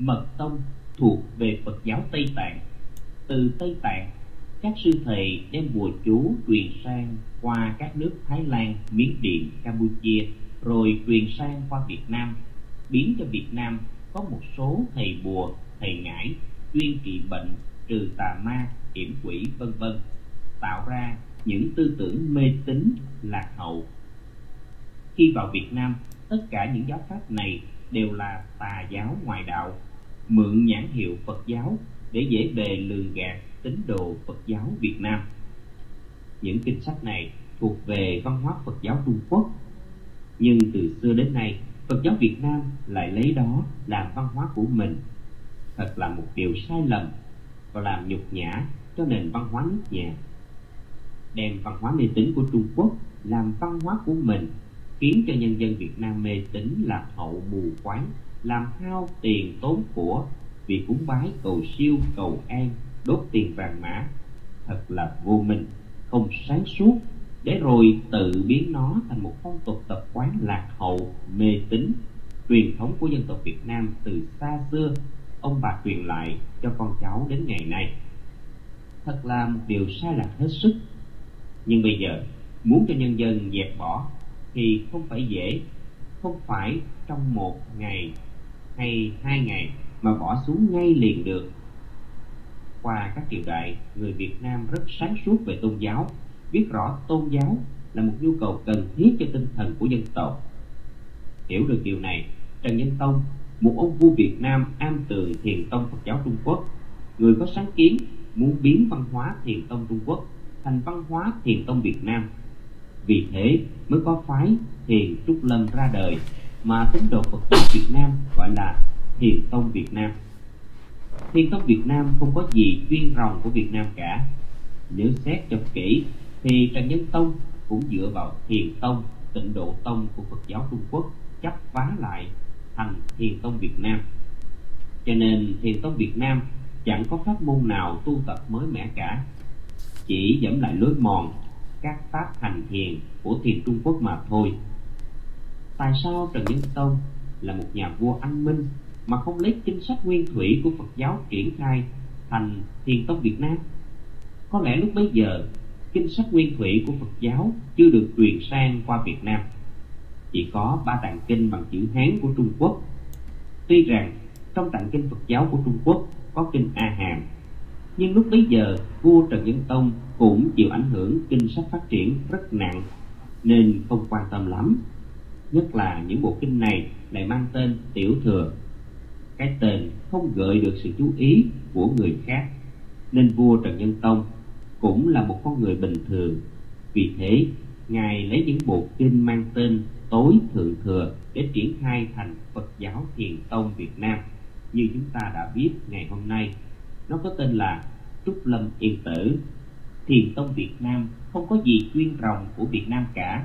Mật tông thuộc về Phật giáo Tây Tạng. Từ Tây Tạng, các sư thầy đem bùa chú truyền sang qua các nước Thái Lan, Miến Điện, Campuchia, rồi truyền sang qua Việt Nam, biến cho Việt Nam có một số thầy bùa, thầy ngải chuyên trị bệnh, trừ tà ma, hiểm quỷ vân vân, tạo ra những tư tưởng mê tín lạc hậu. Khi vào Việt Nam, tất cả những giáo pháp này đều là tà giáo ngoại đạo, mượn nhãn hiệu Phật giáo để dễ bề lường gạt tín đồ Phật giáo Việt Nam. Những kinh sách này thuộc về văn hóa Phật giáo Trung Quốc, nhưng từ xưa đến nay, Phật giáo Việt Nam lại lấy đó làm văn hóa của mình. Thật là một điều sai lầm và làm nhục nhã cho nền văn hóa nước nhà. Đem văn hóa mê tín của Trung Quốc làm văn hóa của mình khiến cho nhân dân Việt Nam mê tín lạc hậu mù quáng, làm hao tiền tốn của vì cúng bái cầu siêu cầu an, đốt tiền vàng mã, thật là vô minh, không sáng suốt để rồi tự biến nó thành một phong tục tập quán lạc hậu, mê tín, truyền thống của dân tộc Việt Nam từ xa xưa ông bà truyền lại cho con cháu đến ngày nay. Thật là một điều sai lạc hết sức. Nhưng bây giờ muốn cho nhân dân dẹp bỏ thì không phải dễ, không phải trong một ngày hay hai ngày mà bỏ xuống ngay liền được. Qua các triều đại, người Việt Nam rất sáng suốt về tôn giáo, biết rõ tôn giáo là một nhu cầu cần thiết cho tinh thần của dân tộc. Hiểu được điều này, Trần Nhân Tông, một ông vua Việt Nam am tường thiền tông Phật giáo Trung Quốc, người có sáng kiến muốn biến văn hóa thiền tông Trung Quốc thành văn hóa thiền tông Việt Nam. Vì thế mới có phái thiền Trúc Lâm ra đời mà tín đồ Phật giáo Việt Nam gọi là thiền tông Việt Nam. Thiền tông Việt Nam không có gì chuyên rồng của Việt Nam cả. Nếu xét cho kỹ thì Trần Nhân Tông cũng dựa vào thiền tông, tịnh độ tông của Phật giáo Trung Quốc chấp vá lại thành thiền tông Việt Nam. Cho nên thiền tông Việt Nam chẳng có pháp môn nào tu tập mới mẻ cả, chỉ dẫm lại lối mòn các pháp hành thiền của thiền Trung Quốc mà thôi. Tại sao Trần Nhân Tông là một nhà vua anh minh mà không lấy kinh sách nguyên thủy của Phật giáo triển khai thành thiền tông Việt Nam? Có lẽ lúc bấy giờ kinh sách nguyên thủy của Phật giáo chưa được truyền sang qua Việt Nam. Chỉ có ba tạng kinh bằng chữ Hán của Trung Quốc. Tuy rằng trong tạng kinh Phật giáo của Trung Quốc có kinh A Hàm, nhưng lúc bấy giờ vua Trần Nhân Tông cũng chịu ảnh hưởng kinh sách phát triển rất nặng nên không quan tâm lắm. Nhất là những bộ kinh này lại mang tên Tiểu Thừa. Cái tên không gợi được sự chú ý của người khác nên vua Trần Nhân Tông cũng là một con người bình thường. Vì thế, Ngài lấy những bộ kinh mang tên Tối Thượng Thừa để triển khai thành Phật giáo Thiền Tông Việt Nam như chúng ta đã biết ngày hôm nay. Nó có tên là Trúc Lâm Yên Tử. Thiền Tông Việt Nam không có gì chuyên rồng của Việt Nam cả.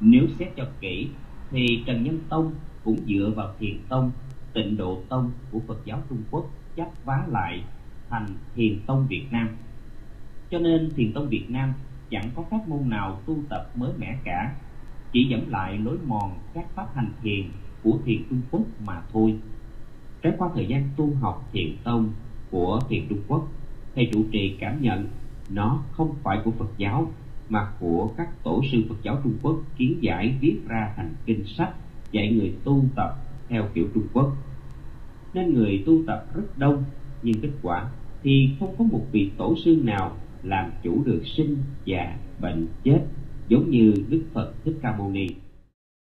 Nếu xét cho kỹ thì Trần Nhân Tông cũng dựa vào Thiền Tông, Tịnh Độ Tông của Phật giáo Trung Quốc chấp vá lại thành Thiền Tông Việt Nam cho nên thiền tông Việt Nam chẳng có pháp môn nào tu tập mới mẻ cả, chỉ dẫn lại lối mòn các pháp hành thiền của thiền Trung Quốc mà thôi. Trải qua thời gian tu học thiền tông của thiền Trung Quốc, thầy trụ trì cảm nhận nó không phải của Phật giáo mà của các tổ sư Phật giáo Trung Quốc kiến giải viết ra thành kinh sách dạy người tu tập theo kiểu Trung Quốc. Nên người tu tập rất đông, nhưng kết quả thì không có một vị tổ sư nào làm chủ được sinh già bệnh chết giống như đức phật thích ca mâu ni